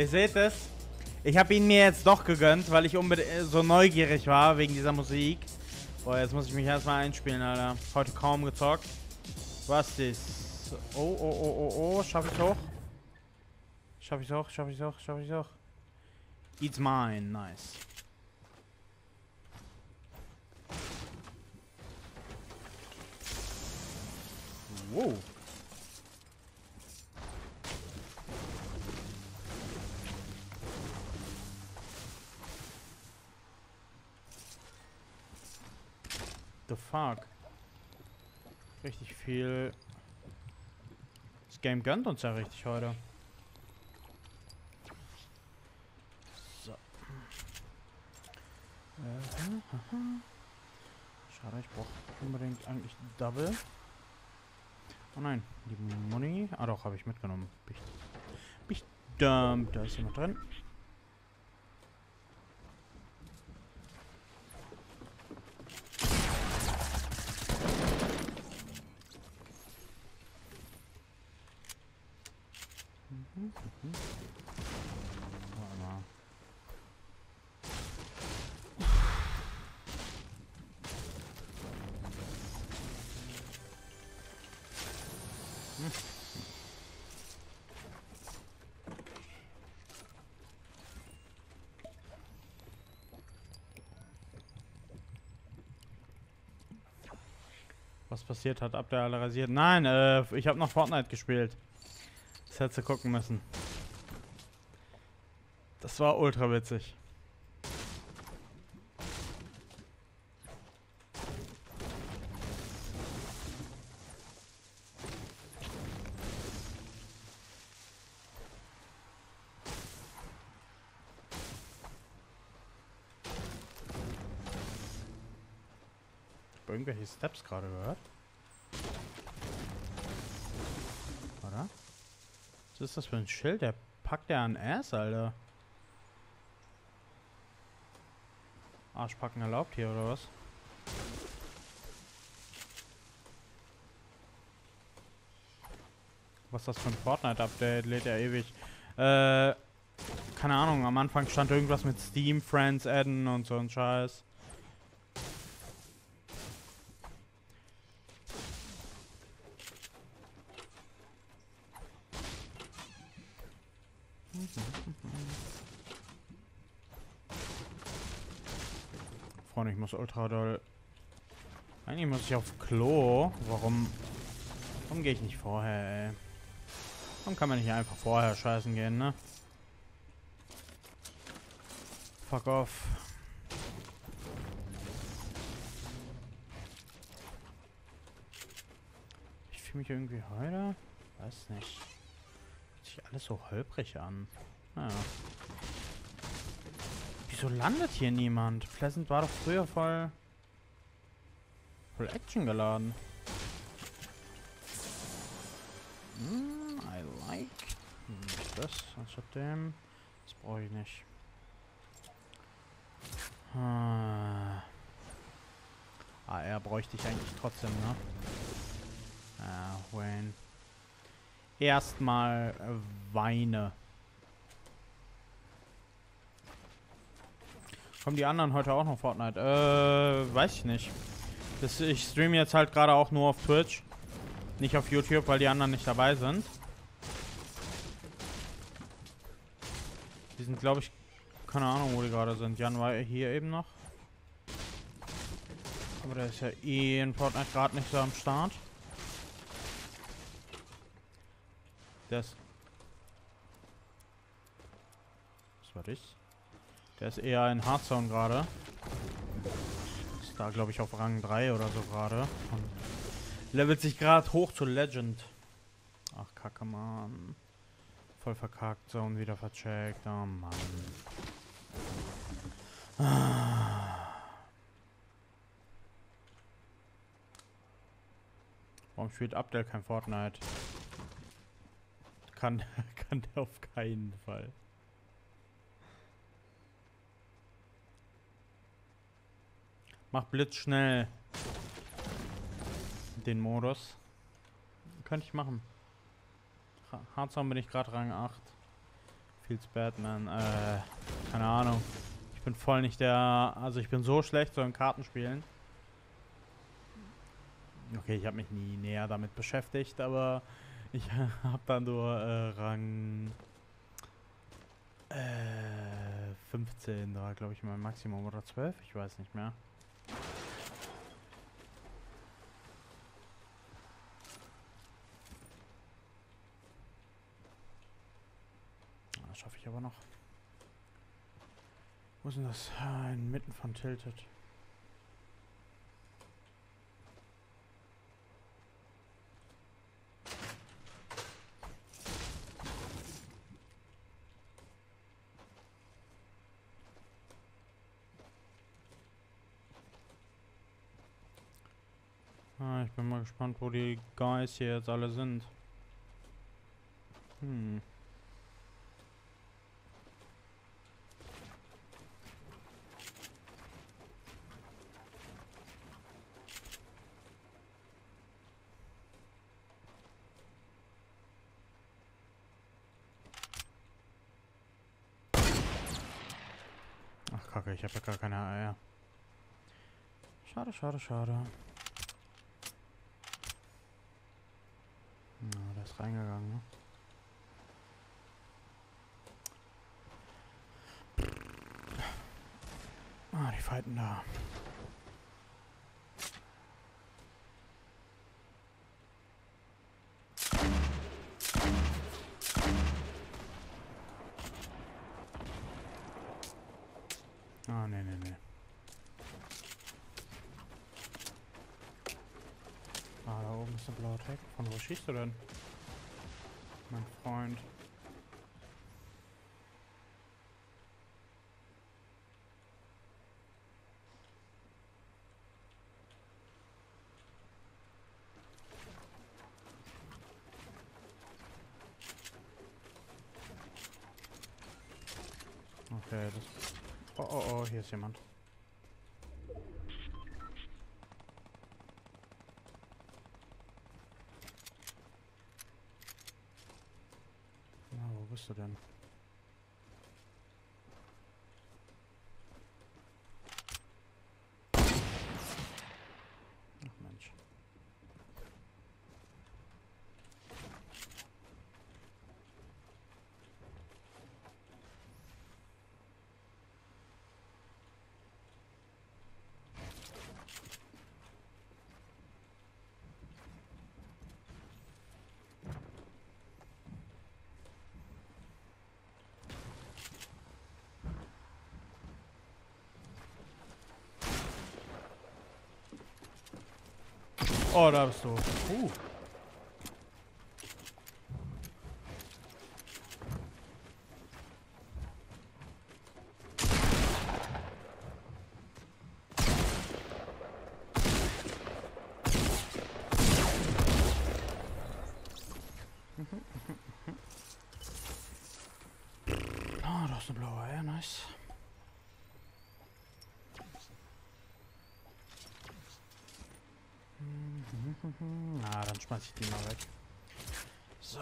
Ihr seht es. Ich habe ihn mir jetzt doch gegönnt, weil ich unbedingt so neugierig war wegen dieser Musik. Boah, jetzt muss ich mich erstmal einspielen, Alter. Heute kaum gezockt. Was ist? Oh, oh, oh, oh, oh. Schaff ich hoch? Schaff ich hoch? Schaff ich hoch? Schaff ich hoch? It's mine. Nice. Wow. The fuck? Richtig viel. Das Game gönnt uns ja richtig heute. So. Schade, ich brauche unbedingt eigentlich Double. Oh nein, die Money. Ah doch, habe ich mitgenommen. Bin ich. Da ist jemand drin. Mhm, mhm. Warte mal. Was passiert hat, ab der alle rasiert. Nein, äh, ich habe noch Fortnite gespielt. Das hättest du gucken müssen. Das war ultra witzig. Irgendwelche Steps gerade gehört. Oder? Was ist das für ein Schild? Der packt ja an Ass, Alter. Arschpacken erlaubt hier, oder was? Was ist das für ein Fortnite-Update? Lädt ja ewig. Äh, keine Ahnung, am Anfang stand irgendwas mit Steam, Friends adden und so ein Scheiß. Freunde, ich muss ultra doll. Eigentlich muss ich auf Klo. Warum? Warum gehe ich nicht vorher, ey? Warum kann man nicht einfach vorher scheißen gehen, ne? Fuck off. Ich fühle mich irgendwie heute. Weiß nicht. Alles so holprig an. Naja. Wieso landet hier niemand? Pleasant war doch früher voll... voll Action geladen. Hm, I like. Das, außerdem. Das brauche ich nicht. Ah. AR bräuchte ich eigentlich trotzdem, ne? Ah, Wayne. Erstmal weine. Kommen die anderen heute auch noch Fortnite? Äh, weiß ich nicht. Das, ich streame jetzt halt gerade auch nur auf Twitch. Nicht auf YouTube, weil die anderen nicht dabei sind. Die sind, glaube ich, keine Ahnung, wo die gerade sind. Jan war hier eben noch. Aber der ist ja eh in Fortnite gerade nicht so am Start. Ist... Was war das? Der ist eher in Hearthstone gerade. Ist da, glaube ich, auf Rang 3 oder so gerade. Und levelt sich gerade hoch zu Legend. Ach, kacke, Mann. Voll verkackt, und wieder vercheckt. Oh, Mann. Warum spielt Abdel kein Fortnite? Kann, kann der auf keinen Fall. Mach Blitz schnell. Den Modus. Könnte ich machen. Hardzone bin ich gerade Rang 8. Feels bad, man. Äh, keine Ahnung. Ich bin voll nicht der... Also ich bin so schlecht so in Kartenspielen. Okay, ich habe mich nie näher damit beschäftigt, aber ich habe dann nur äh, Rang äh, 15 da, glaube ich, mein Maximum oder 12, ich weiß nicht mehr. Das schaffe ich aber noch. Wo ist denn das? Ah, inmitten von Tilted. Ah, ich bin mal gespannt, wo die Guys hier jetzt alle sind. Hm. Ach kacke, ich habe ja gar keine Eier. Schade, schade, schade. Na, der ne? Ah, die fighten da. Ah, ne, ne, ne. Ah, da oben ist ein blauer Tag. Von wo schießt du denn? Mein Freund. Okay, das... Oh, oh, oh, hier ist jemand. Na, wo bist du denn? Ach Mensch. Oh, da bist du. Uh. Ah, da ist eine blaue Eier, nice. Na, dann schmeiß ich die mal weg. So.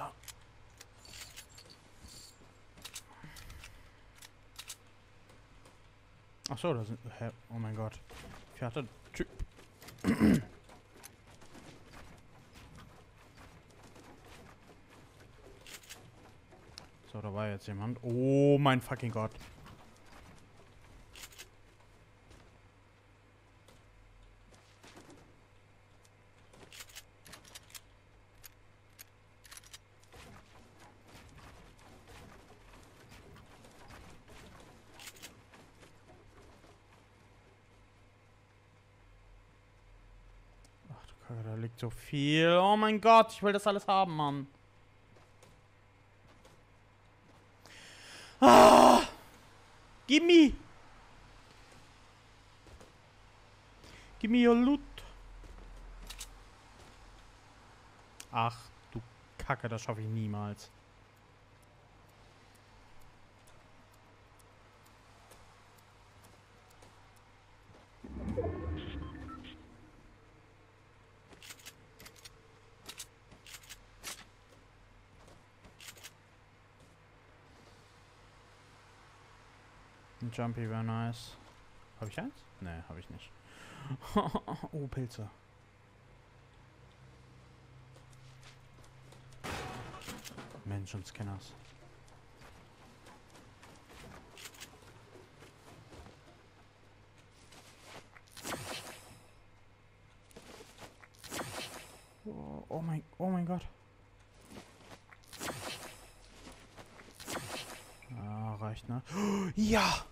Ach so, da sind. Hä? Oh mein Gott. Vierter Typ. so, da war jetzt jemand. Oh mein fucking Gott. Ach du So viel. Oh mein Gott, ich will das alles haben, Mann. Ah! Gimme! Gimme your loot. Ach du Kacke, das schaffe ich niemals. Jumpy wäre nice. Habe ich eins? Nee, habe ich nicht. oh, Pilze. Menschenskinners. Oh, oh mein, oh mein Gott. Ah, reicht, ne? Ja!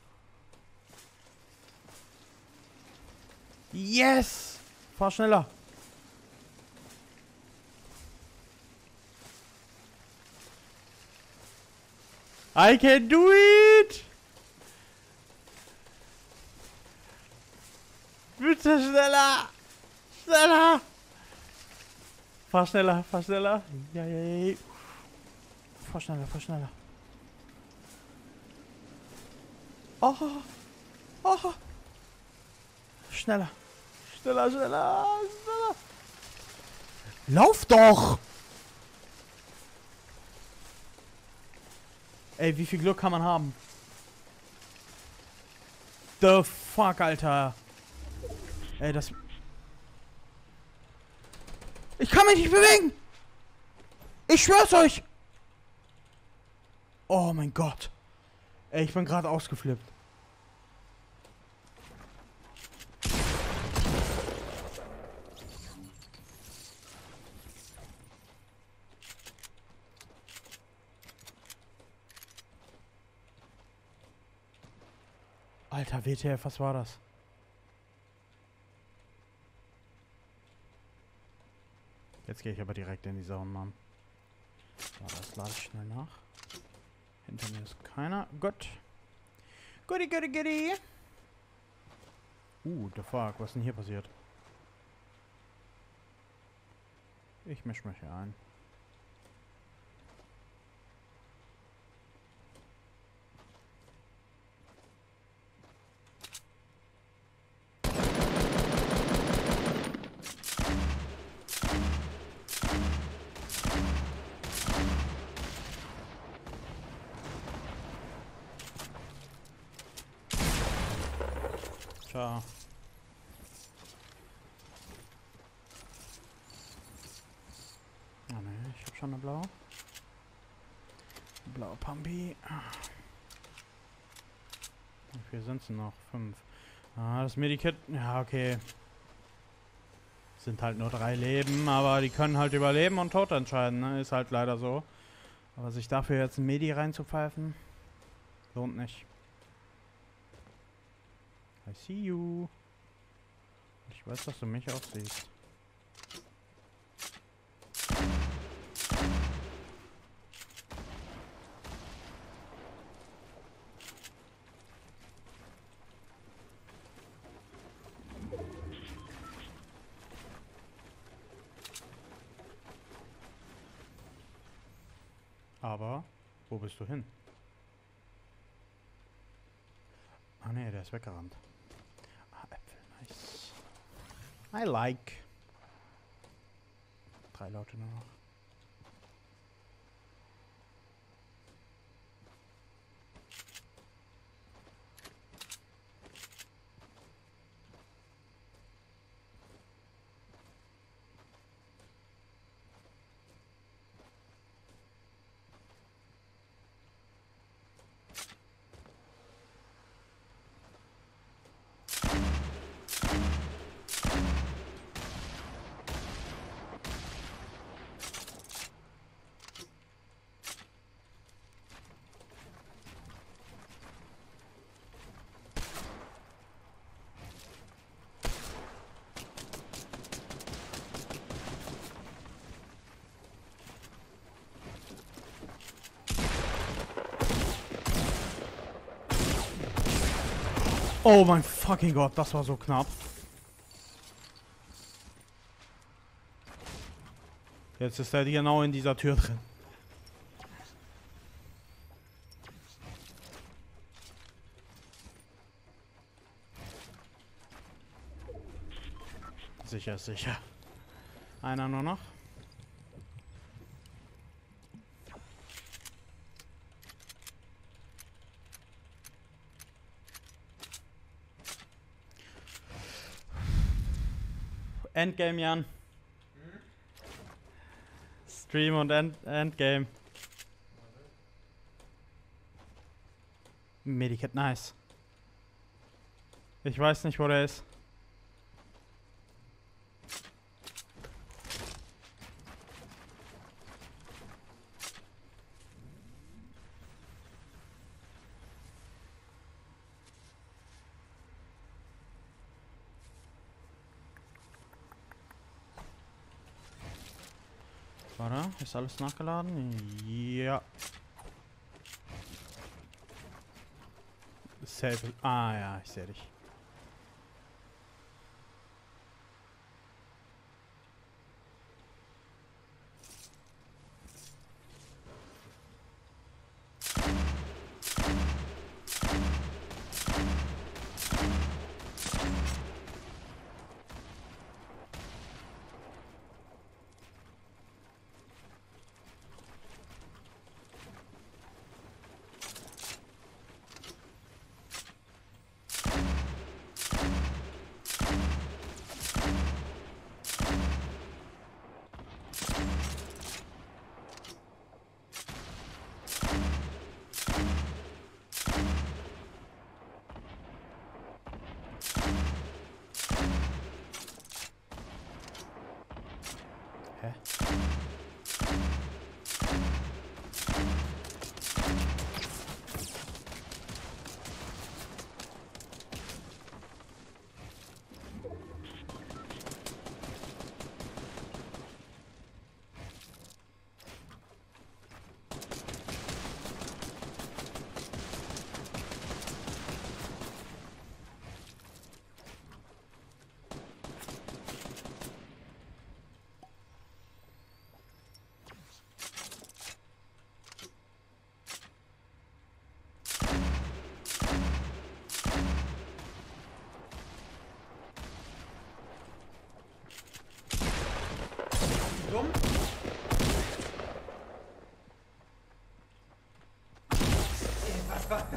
Yes! Fahr schneller. I can do it! Bitte schneller! Schneller! Fahr schneller, fahr schneller. Ja, ja, ja. Fahr schneller, fahr schneller. Oh, oh. Schneller. Schneller, schneller, schneller. Lauf doch! Ey, wie viel Glück kann man haben? The fuck, Alter. Ey, das... Ich kann mich nicht bewegen! Ich schwör's euch! Oh mein Gott. Ey, ich bin gerade ausgeflippt. Alter, WTF, was war das? Jetzt gehe ich aber direkt in die Zone, Mann. So, das lade ich schnell nach. Hinter mir ist keiner. Gut. Goody, goody, goody. Uh, the fuck, was ist denn hier passiert? Ich misch mich hier ein. Ciao. Ah ne, ich hab schon eine blaue. Blaue Pampi. Wie viel sind es noch? Fünf. Ah, das Medikit. Ja, okay. Sind halt nur drei Leben, aber die können halt überleben und tot entscheiden, ne? Ist halt leider so. Aber sich dafür jetzt ein Medi reinzupfeifen, lohnt nicht. I see you. Ich weiß, dass du mich auch siehst. Aber, wo bist du hin? Ah ne, der ist weggerannt. Nice. I like. Drei Leute nur noch. Oh mein fucking Gott, das war so knapp. Jetzt ist er genau in dieser Tür drin. Sicher, sicher. Einer nur noch. Endgame, Jan. Stream und End Endgame. Medikit, nice. Ich weiß nicht, wo der ist. Warte, ist alles nachgeladen? Ja. Safe. Ah ja, ich sehe dich.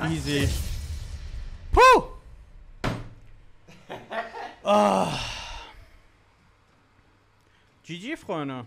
Easy. Puh! Ah. GG, Freunde.